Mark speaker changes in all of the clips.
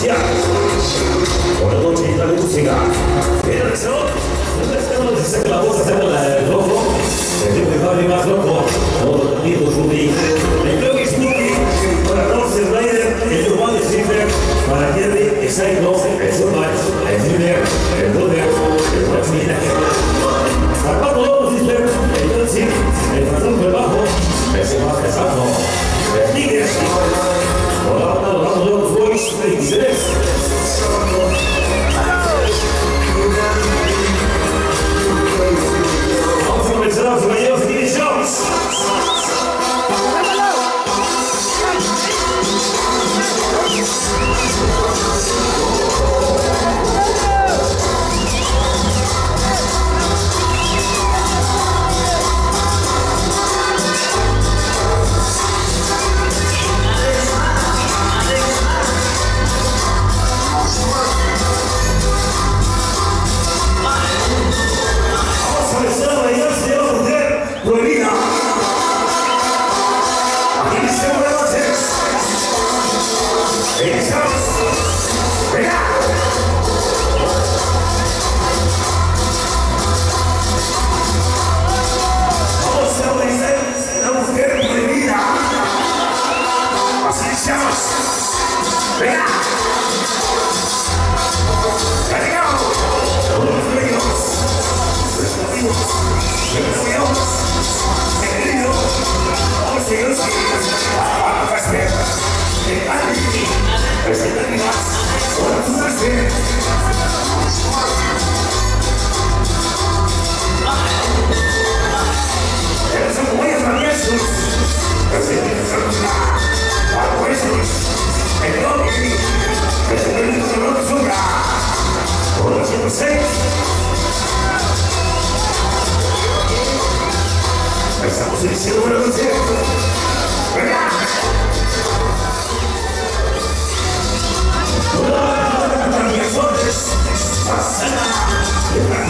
Speaker 1: 시작! 오늘도 제인하는 도시가 그래서 그래서 생각하고 생각을 하고 그리고 그거 가지고 오늘도 준비 Yeah.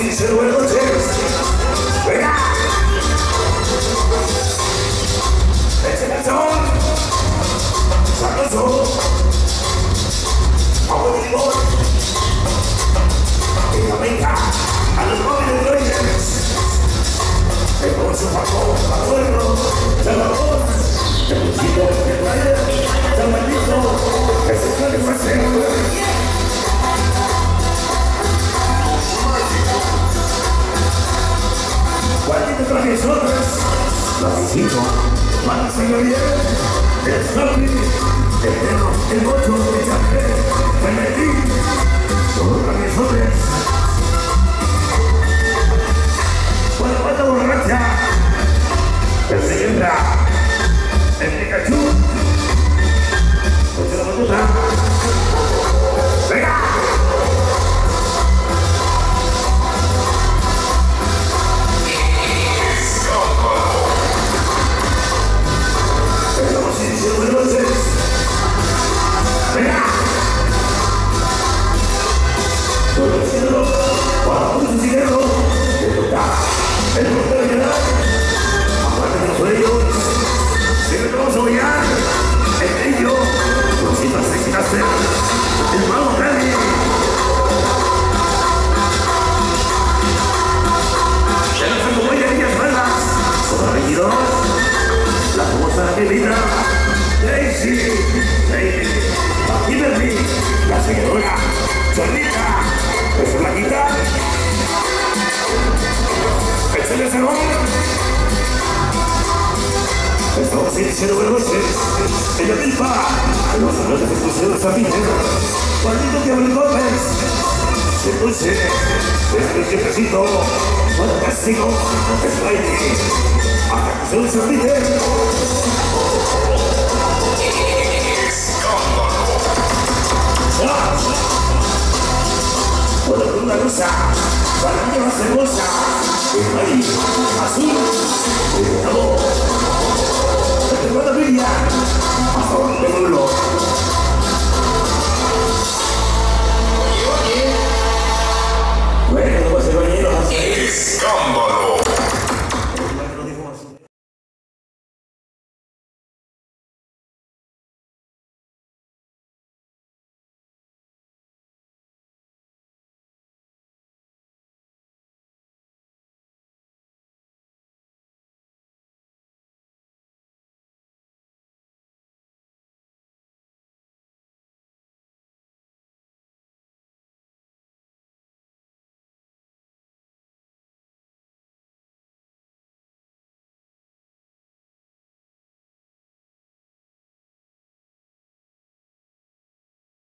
Speaker 1: Sí, se lo de travesuras Las cinco van a seguir bien El zombie, el perro, el bocho, el chapé, el metí Son travesuras Cuando falta una borracha, el se ella misma, los amantes de Museo Zapine, maldito que abre golpes, se puse, el jefecito, fantástico, es baile, hasta Museo Zapine. Puedo con una rosa, para mí más hermosa, el maíz azul, el. yeah.